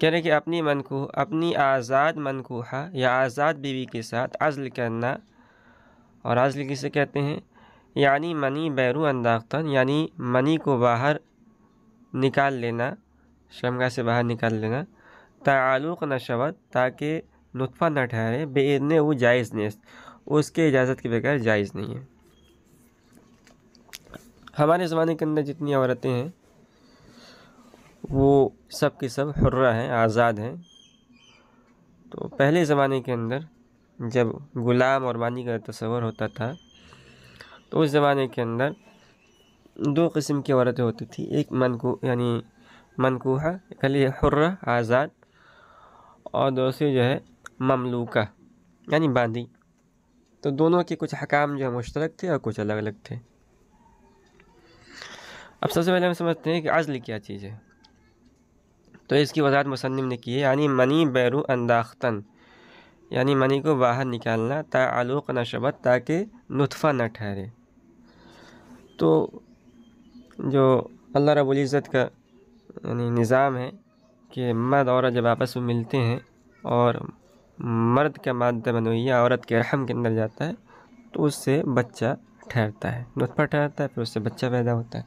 कह रहे कि अपनी मनकूह अपनी आज़ाद मनकूहा या आज़ाद बीवी के साथ अज़ल करना, और अज़ल किसे कहते हैं? यानी मनी बैरू अंदाख्तन, यानी मनी को बाहर निकाल लेना, शमगा से बाहर निकाल लेना, ताल्लुक़ न शवत, ताकि नुतफ़ा न ठहरे बेदने वो जायज़ नहीं उसके इजाज़त के बगैर जायज़ नहीं है। हमारे ज़माने के अंदर जितनी औरतें हैं वो सब के सब हुर्रा हैं, आज़ाद हैं। तो पहले ज़माने के अंदर जब गुलाम और मानी का तस्वर होता था तो उस ज़माने के अंदर दो किस्म की औरतें होती थी। एक मनकू, यानी मनकूहा, कली हुर्रा, आज़ाद, और दूसरी जो है ममलूका, यानी बांदी। तो दोनों के कुछ हकाम जो है, मुश्तरक थे और कुछ अलग अलग थे। अब सबसे पहले हम समझते हैं कि अज़ल क्या चीज़ है। तो इसकी वजाहत मुसनम ने की है, यानी मनी बैरू अंदाख्तन, यानी मनी को बाहर निकालना ताल्लुक़ न शबत ताकि नुतफ़ा न ठहरे। तो जो अल्लाह रबुल्ज़त का, यानी निज़ाम है कि मर्द औरत जब आपस में मिलते हैं और मर्द का मादा बनोया औरत के रहम के अंदर जाता है तो उससे बच्चा ठहरता है। नुतफ़ा ठहरता है, फिर उससे बच्चा पैदा होता है।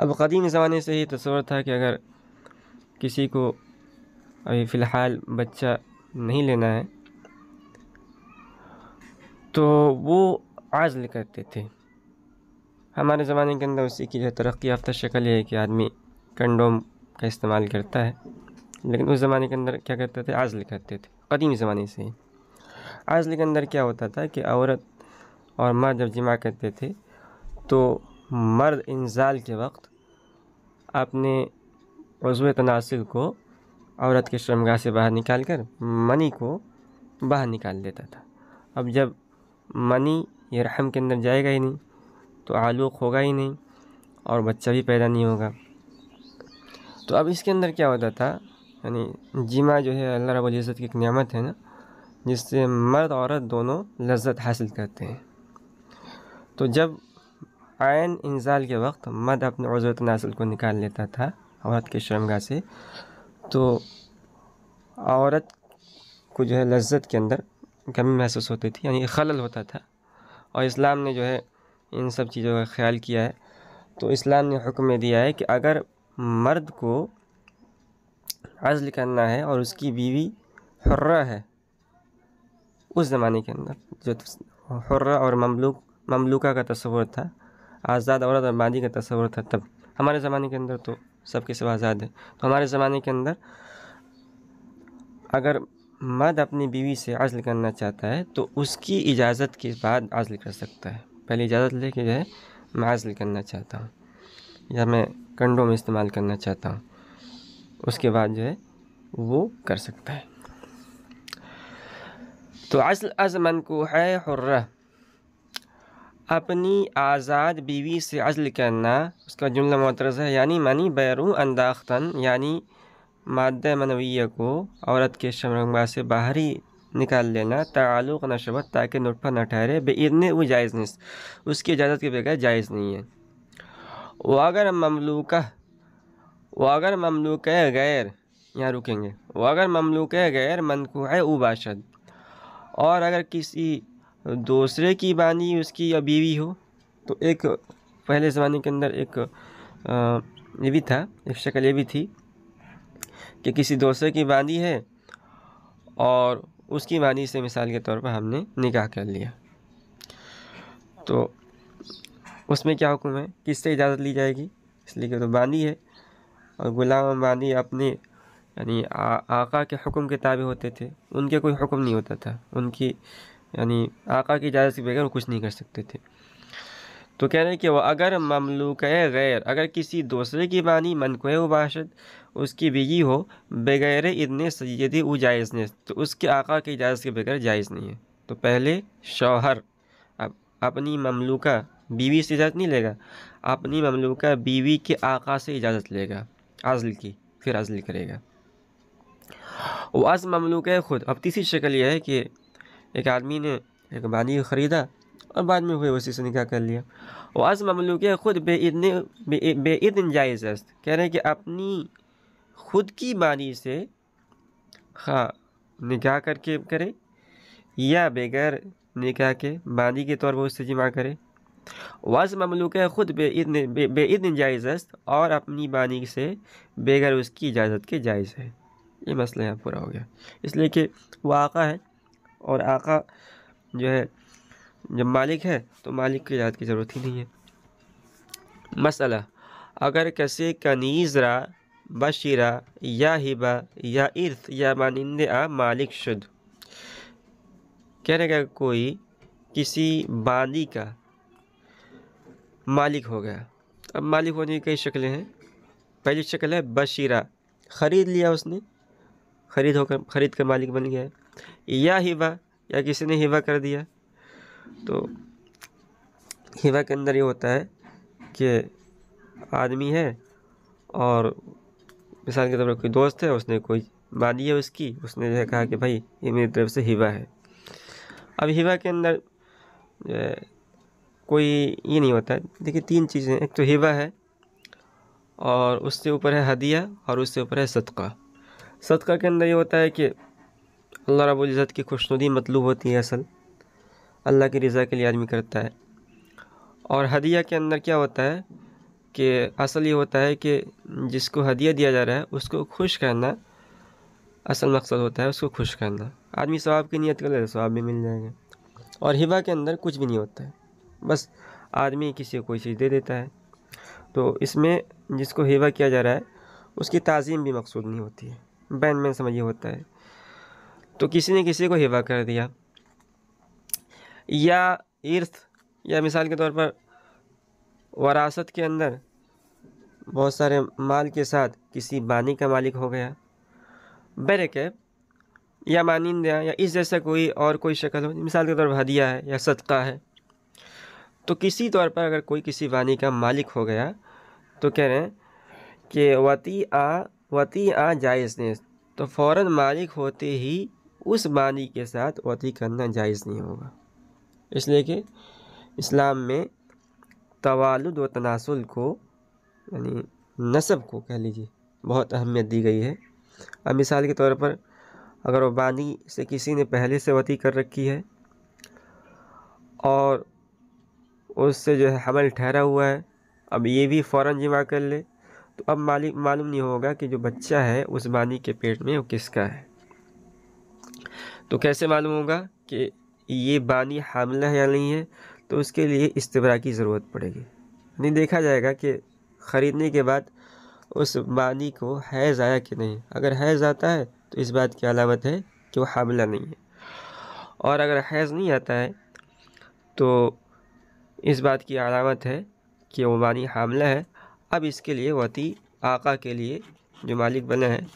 अब कदीम ज़माने से ही तस्वर था कि अगर किसी को अभी फ़िलहाल बच्चा नहीं लेना है। तो वो आज़ल करते थे। हमारे ज़माने के अंदर उसी की जो तरक्की याफ्ता शक्ल है कि आदमी कंडोम का इस्तेमाल करता है। लेकिन उस ज़माने के अंदर क्या करते थे? आज़ल करते थे। कदीम ज़माने से ही। आज़ल के अंदर क्या होता था कि औरत और मर्द जब जमा करते थे तो मर्द इंजाल के वक्त अपने उजवे तनासिल तो को औरत के श्रमगाह से बाहर निकाल कर मनी को बाहर निकाल देता था। अब जब मनी ये रहम के अंदर जाएगा ही नहीं तो आलूक होगा ही नहीं और बच्चा भी पैदा नहीं होगा। तो अब इसके अंदर क्या होता था? यानी जिमा जो है, अल्लाह रबुल्ज़त की एक नियामत है ना, जिससे मर्द औरत दोनों लज्जत हासिल करते हैं। तो जब आयन इंजाल के वक्त मर्द अपने उजरत नासिल को निकाल लेता था औरत के शर्मगा से। तो औरत को जो है लज्जत के अंदर कमी महसूस होती थी, यानी खलल होता था। और इस्लाम ने जो है इन सब चीज़ों का ख्याल किया है। तो इस्लाम ने हुक्म दिया है कि अगर मर्द को अज़ल करना है और उसकी बीवी हर्रा है, उस ज़माने के अंदर जो हर्रा और ममलूक, ममलूका का तस्वर था, आज़ाद औरत और मादी का तस्वर था तब, हमारे ज़माने के अंदर तो सबके सब आज़ाद है। तो हमारे ज़माने के अंदर अगर मर्द अपनी बीवी से अज़ल करना चाहता है तो उसकी इजाज़त के बाद अज़ल कर सकता है। पहले इजाज़त ले जो है मैं अज़ल करना चाहता हूँ, या मैं कंडों में इस्तेमाल करना चाहता हूँ। उसके बाद जो है, वो कर सकता है। तो अजल अजमन को है हुर्रा। अपनी आज़ाद बीवी से अजल करना, उसका जुमला मोतरज है, यानी मानी बैरू अंदाख्तन, यानी माद मनवीय को औरत के शमरंगा से बाहरी निकाल लेना, ताल्लुक़ नशबत, ताकि नुटफा न ठहरे बे इतने वो जायज़ नहीं, उसकी इजाज़त के बगैर जायज़ नहीं है। वागर ममलूक अगर ममलूक गैर, यहाँ रुकेंगे, वागर ममलूक गैर मनकूह उबाशद, और अगर किसी दूसरे की बानी उसकी या बीवी हो। तो एक पहले ज़माने के अंदर एक ये भी था, एक शक्ल ये भी थी कि किसी दूसरे की बानी है और उसकी बानी से मिसाल के तौर पर हमने निकाह कर लिया। तो उसमें क्या हुक्म है? किससे इजाज़त ली जाएगी? इसलिए कि तो बानी है और गुलाम बानी अपने, यानी आका के हुक्म के ताबे होते थे। उनके कोई हुक्म नहीं होता था। उनकी यानी आका की इजाज़त के बगैर वो कुछ नहीं कर सकते थे। तो कह रहे हैं कि वह अगर ममलूक गैर, अगर किसी दूसरे की बानी मनक वाशद उसकी बीजी हो, बगैर इतने सैदी उ जायज़ ने तो उसके आका की इजाज़त के बगैर जायज़ नहीं है। तो पहले शौहर, अब अपनी ममलूका बीवी से इजाज़त नहीं लेगा, अपनी ममलूका बीवी के आका से इजाज़त लेगा, अजल की, फिर अजल करेगा। वो अज ममलूक खुद। अब तीसरी शक्ल यह है कि एक आदमी ने एक बानी ख़रीदा और बाद में हुए उसी से निकाह कर लिया। वो अज़ ममलूक ख़ुद बेइदन बेइदन जायज़ कह रहे हैं कि अपनी खुद की बानी से हाँ निकाह करके करे या बगैर निकाह के बानी के तौर पर उससे जिमा करे। वज़ ममलूक ख़ुद बेइदन बेइदन जायज़ और अपनी बानी से बगैर उसकी इजाज़त के जायज़ है। ये मसला यहाँ पूरा हो गया। इसलिए कि वाक़ा है और आका जो है, जब मालिक है तो मालिक की इजाज़त की ज़रूरत ही नहीं है। मसला, अगर कसे कनीज़रा, बशीरा, या हिबा, या इर्थ, या मानिंद आ मालिक शुद्ध। कह रहे कोई किसी बानी का मालिक हो गया। अब मालिक होने की कई शक्लें हैं। पहली शक्ल है बशीरा। ख़रीद लिया उसने। ख़रीद होकर, ख़रीद कर मालिक बन गया। या हिबा, या किसी ने हिबा कर दिया। तो हिबा के अंदर ये होता है कि आदमी है और मिसाल के तौर पर कोई दोस्त है, उसने कोई मानी है उसकी, उसने जो है कहा कि भाई, ये मेरी तरफ़ से हिबा है। अब हिबा के अंदर कोई ये नहीं होता। है देखिए, तीन चीज़ें एक तो हिबा है और उससे ऊपर है हदिया और उससे ऊपर है सदका। सदका के अंदर ये होता है कि अल्लाह रबुल्ज़त की खुशनुदी मतलूब होती है असल। अल्लाह की रज़ा के लिए आदमी करता है। और हदिया के अंदर क्या होता है कि असल ये होता है कि जिसको हदिया दिया जा रहा है, उसको खुश करना असल मकसद होता है, उसको खुश करना। आदमी स्वाब की नीयत कर ले स्वाब भी मिल जाएगा। और हिबा के अंदर कुछ भी नहीं होता है। बस आदमी किसी को कोई चीज़ दे देता है। तो इसमें जिसको हिबा किया जा रहा है, उसकी ताज़ीम भी मकसूद नहीं होती है। बैन मैन समझिए होता है। तो किसी ने किसी को हिबा कर दिया। या इर्थ या मिसाल के तौर पर वरासत के अंदर बहुत सारे माल के साथ किसी बानी का मालिक हो गया। बैरकैब या मानिंदा, या इस जैसा कोई और कोई शक्ल हो, मिसाल के तौर पर हदिया है, या सदका है। तो किसी तौर पर अगर कोई किसी बानी का मालिक हो गया तो कह रहे हैं कि वती आ वती आ जायज़ नहीं तो फ़ौर मालिक होते ही उस बानी के साथ वती करना जायज़ नहीं होगा। इसलिए कि इस्लाम में तवालुद व तनासुल को, यानी नसब को कह लीजिए, बहुत अहमियत दी गई है। अब मिसाल के तौर पर अगर वो बानी से किसी ने पहले से वती कर रखी है और उससे जो है हमल ठहरा हुआ है, अब ये भी फ़ौर जमा कर ले तो अब मालिक मालूम नहीं होगा कि जो बच्चा है उस बानी के पेट में वो किसका है। तो कैसे मालूम होगा कि ये बानी हामला है या नहीं है? तो उसके लिए इस्तबरा की ज़रूरत पड़ेगी। नहीं, देखा जाएगा कि ख़रीदने के बाद उस बानी को हैज़ आया कि नहीं। अगर हैज़ आता है तो इस बात की अलामत है कि वो हामला नहीं है। और अगर हैज़ नहीं आता है तो इस बात की अलामत है कि वो बानी हामला है। अब इसके लिए वती आका के लिए जो मालिक बना है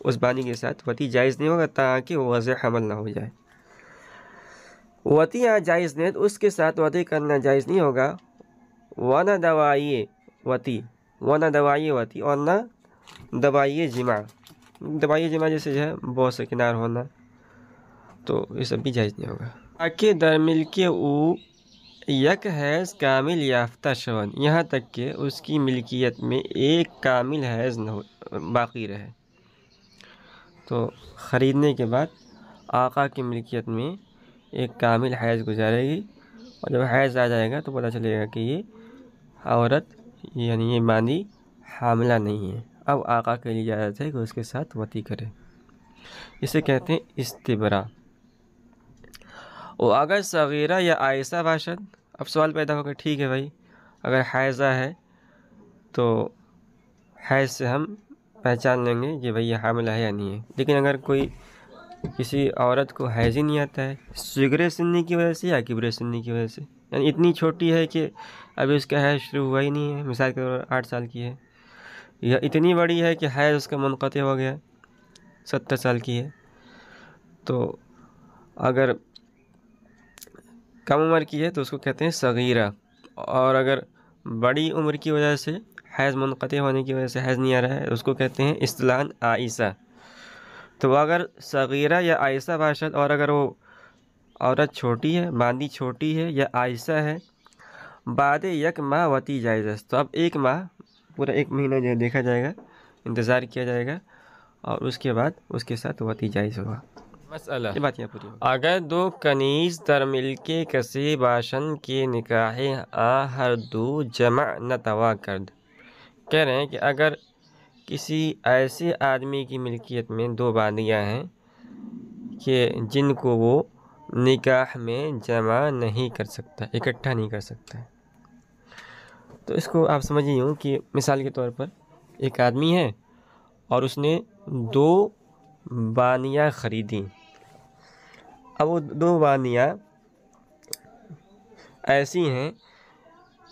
उस बानी के साथ। वती जायज़ नहीं होगा ताकि वज़ हमल ना हो जाए। वती यहाँ जायज़ नहीं तो उसके साथ वती करना जायज़ नहीं होगा। व न दवाइए वती व न दवाइए वती, और न दवाइए जिमा। दवाइए जिमा जैसे जो है, बहुत से किनार होना तो ये सब भी जायज़ नहीं होगा। आके दरमिल के ऊ यक हैज़ कामिल याफ्ता शवन। यहाँ तक कि उसकी मिल्कियत में एक कामिल हैज़ न हो, बाकी रहे। तो ख़रीदने के बाद आका की मिल्कियत में एक कामिल हैज़ गुजारेगी और जब हैज़ आ जाएगा तो पता चलेगा कि ये औरत यानी ये मानी हामला नहीं है। अब आका के लिए इजाज़त है कि उसके साथ वती करे। इसे कहते हैं इस्तिबरा। वो अगर सगीरा या आयसा भाषण अब सवाल पैदा होगा ठीक है भाई, अगर हैज़ा है तो हैज़ से हम पहचान लेंगे कि भाई ये हामिला है या नहीं है। लेकिन अगर कोई किसी औरत को हैज़ ही नहीं आता है सिगरे सुनने की वजह से या किबरे सुनने की वजह से? यानी इतनी छोटी है कि अभी उसका हैज़ शुरू हुआ ही नहीं है। मिसाल के तौर पर आठ साल की है। या इतनी बड़ी है कि हैज़ उसका मुनक़ हो गया, सत्तर साल की है। तो अगर कम उम्र की है तो उसको कहते हैं सगीरा। और अगर बड़ी उम्र की वजह से हैज़ मुनक़ होने की वजह से हैज़ नहीं आ रहा है उसको कहते हैं इस्तलान आयसा तो अगर सगीरा या आयसा बाशद और अगर वो औरत छोटी है बांदी छोटी है या आयसा है बाद यक माह वती जायज़। तो अब एक माह पूरा एक महीना जो देखा जाएगा इंतज़ार किया जाएगा और उसके बाद उसके साथ वती जायज़ होगा। मसला। ये बात यहाँ पूरी अगर दो कनीज दर मिल के कसी बाशन के निकाह आ हर दो जमा न तवा कर कह रहे हैं कि अगर किसी ऐसे आदमी की मिल्कियत में दो बादियाँ हैं कि जिनको वो निकाह में जमा नहीं कर सकता, इकट्ठा नहीं कर सकता। तो इसको आप समझिए यूँ कि मिसाल के तौर पर एक आदमी है और उसने दो बानियाँ ख़रीदी। अब वो दो बानियाँ ऐसी हैं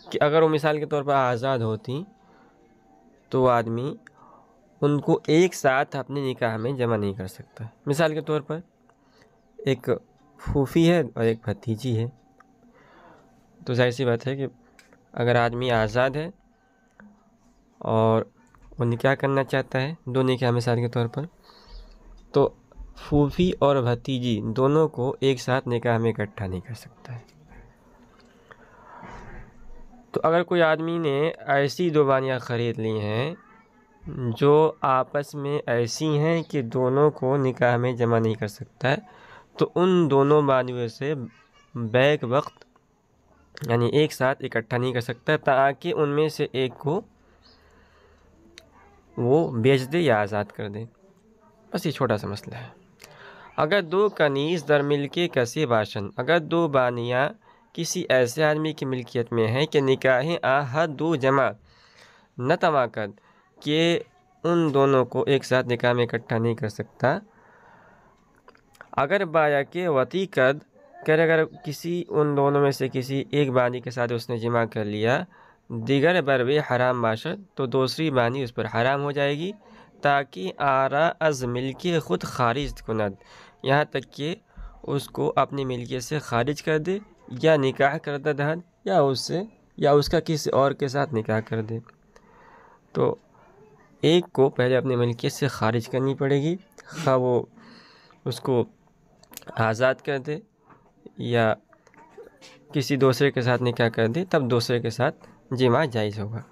कि अगर वो मिसाल के तौर पर आज़ाद होती तो आदमी उनको एक साथ अपने निकाह में जमा नहीं कर सकता। मिसाल के तौर पर, एक फूफी है और एक भतीजी है। तो ज़ाहिर सी बात है कि अगर आदमी आज़ाद है और वो निकाह करना चाहता है दो निकाह मिसाल के तौर पर तो फूफी और भतीजी दोनों को एक साथ निकाह में इकट्ठा नहीं कर सकता है। तो अगर कोई आदमी ने ऐसी दो बानियाँ ख़रीद ली हैं, जो आपस में ऐसी हैं कि दोनों को निकाह में जमा नहीं कर सकता है तो उन दोनों बानियों से बैक वक्त, यानी एक साथ इकट्ठा नहीं कर सकता ताकि उनमें से एक को वो बेच दे या आज़ाद कर दे। बस ये छोटा सा मसला है। अगर दो कनीज़ दर मिल के कसी बाशन अगर दो बानियाँ किसी ऐसे आदमी की मिल्कियत में है कि निकाहें आहद दो जमा, न तमाकद कि उन दोनों को एक साथ निकाह में इकट्ठा नहीं कर सकता। अगर बाया के वती कद कर, अगर किसी, उन दोनों में से किसी एक बानी के साथ उसने जमा कर लिया, दिगर बरवे हराम बाशत तो दूसरी बानी उस पर हराम हो जाएगी, ताकि आरा अज मिल के ख़ुद खारिज कुनद यहाँ तक कि उसको अपनी मिल्कियत से खारिज कर दे। या निकाह कर दे दहन या उससे, या उसका किसी और के साथ निकाह कर दे। तो एक को पहले अपनी मलकियत से खारिज करनी पड़ेगी। खा वो उसको आज़ाद कर दे, या किसी दूसरे के साथ निकाह कर दे, तब दूसरे के साथ जिमा जायज़ होगा।